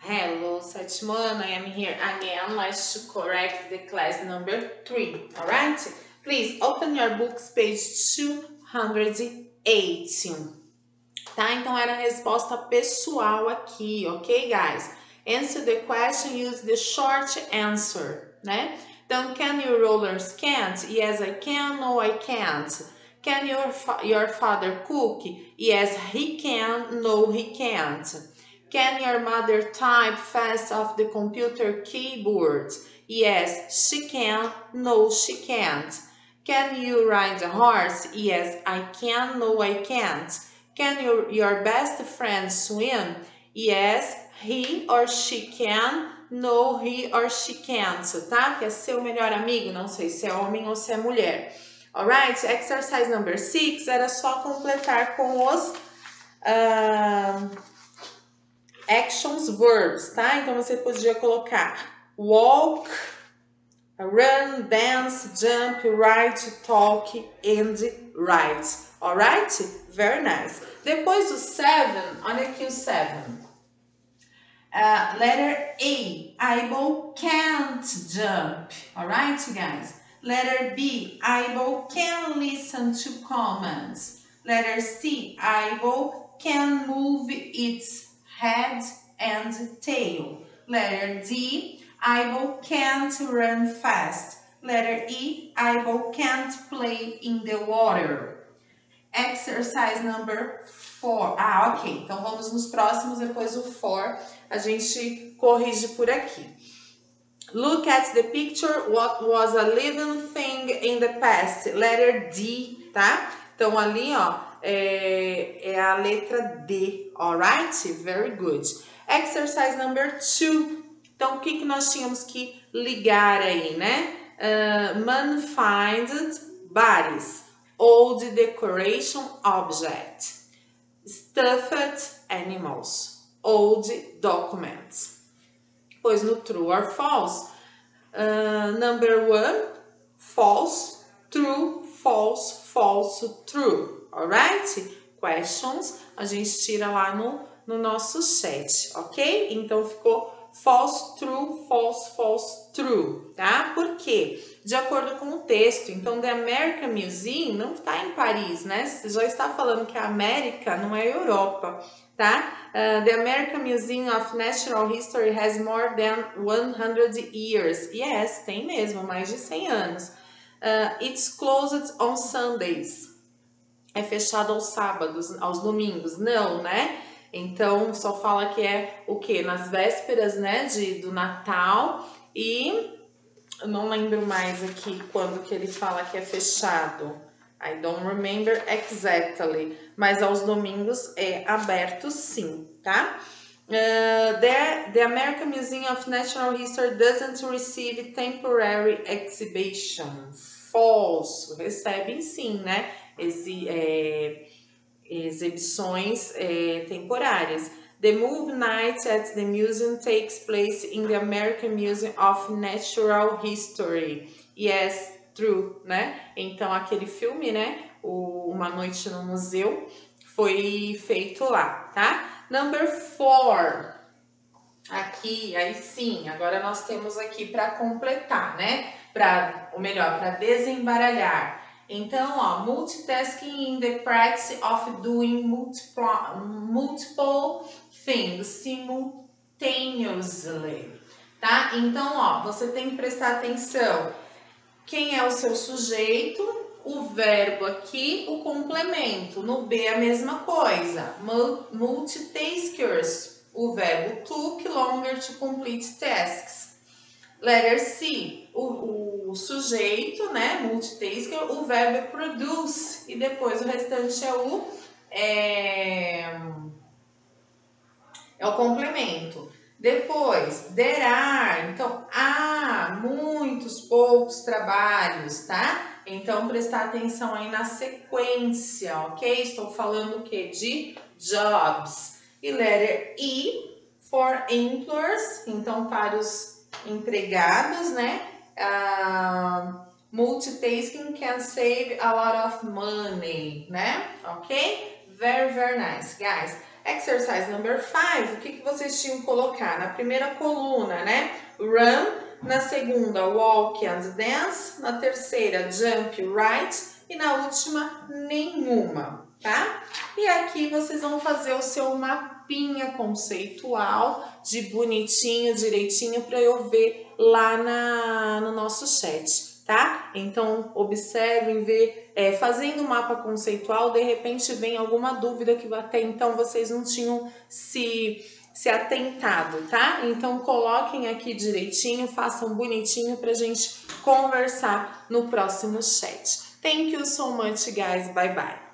Hello, ano, I am here again. Let's correct the class number 3, alright? Please open your books, page 218. Tá? Então, era a resposta pessoal aqui, ok, guys? Answer the question, use the short answer, né? Então, can you roller skate? Yes, I can. No, I can't. Can your, fa your father cook? Yes, he can. No, he can't. Can your mother type fast off the computer keyboard? Yes, she can. No, she can't. Can you ride a horse? Yes, I can. No, I can't. Can your, your best friend swim? Yes, he or she can. No, he or she can't, tá? Que é seu melhor amigo, não sei se é homem ou se é mulher. Alright? Exercise number six era só completar com os... Uh, actions verbs, tá? Então você podia colocar walk, run, dance, jump, write, talk and write. Alright? Very nice. Depois do seven, olha aqui o seven. Uh, letter A, Able can't jump. Alright, guys? Letter B, Able can listen to commands. Letter C, Able can move its head and tail. Letter D, Ibo can't run fast. Letter E, Ibo can't play in the water. Exercise number four. Ah, ok. Então vamos nos próximos, depois o four a gente corrige por aqui. Look at the picture. What was a living thing in the past? Letter D, tá? Então ali, ó, é a letra D, alright? Very good. Exercise number two. Então, o que, que nós tínhamos que ligar aí, né? Uh, man find bodies, old decoration object, stuffed animals, old documents. Pois no true or false, uh, number one, false, true, false, false, true alright? Questions, a gente tira lá no, no nosso chat, ok? Então ficou false, true, false, false, true, tá? Por quê? De acordo com o texto. Então, The American Museum não está em Paris, né? Você já está falando que a América não é Europa, tá? Uh, the American Museum of Natural History has more than 100 years. Yes, tem mesmo, mais de 100 anos. Uh, it's closed on Sundays é fechado aos sábados, aos domingos. Não, né? Então só fala que é o que? Nas vésperas, né, de, do Natal e eu não lembro mais aqui quando que ele fala que é fechado. I don't remember exactly, mas aos domingos é aberto sim, tá? Uh, the, the American Museum of Natural History doesn't receive temporary exhibitions. False, recebem sim, né? Exi é, exibições é, temporárias. The Move Night at the Museum takes place in the American Museum of Natural History. Yes, true, né? Então aquele filme, né? O Uma Noite no Museu foi feito lá, tá? Number four. Aqui, aí sim, agora nós temos aqui para completar, né? Para, ou melhor, para desembaralhar. Então, ó, multitasking in the practice of doing multiple, multiple things simultaneously, tá? Então, ó, você tem que prestar atenção. Quem é o seu sujeito? O verbo aqui, o complemento. No B, a mesma coisa. Multitaskers, o verbo took longer to complete tasks. Letter C, o, o sujeito, né, multitasker, o verbo produce e depois o restante é o é, é o complemento. Depois, there are, então, há muitos, poucos trabalhos, tá? Então, prestar atenção aí na sequência, ok? Estou falando o que? De jobs. E letter E, for employers, então, para os empregados, né? Uh, multitasking can save a lot of money, né? Ok? Very, very nice, guys. Exercise number five, o que, que vocês tinham que colocar? Na primeira coluna, né? Run. Na segunda, walk and dance. Na terceira, jump, right. E na última, nenhuma, tá? E aqui vocês vão fazer o seu mapinha conceitual de bonitinho, direitinho, para eu ver lá na, no nosso chat tá? Então, observem, ver, é, fazendo o mapa conceitual, de repente vem alguma dúvida que até então vocês não tinham se, se atentado, tá? Então, coloquem aqui direitinho, façam bonitinho pra gente conversar no próximo chat. Thank you so much, guys. Bye, bye.